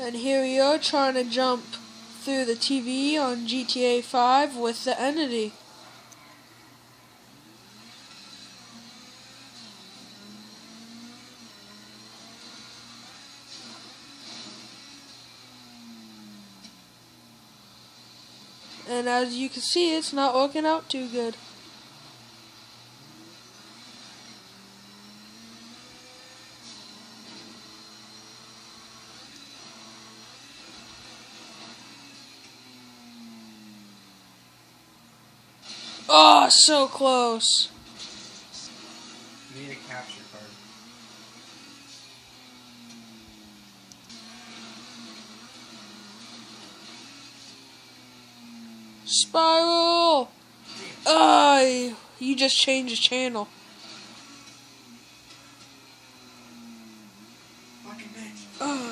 And here we are trying to jump through the TV on GTA 5 with the entity. And as you can see, it's not working out too good. Oh, so close. Need a capture card. Spiral! Oh, you just changed the channel. Fucking bitch. Oh.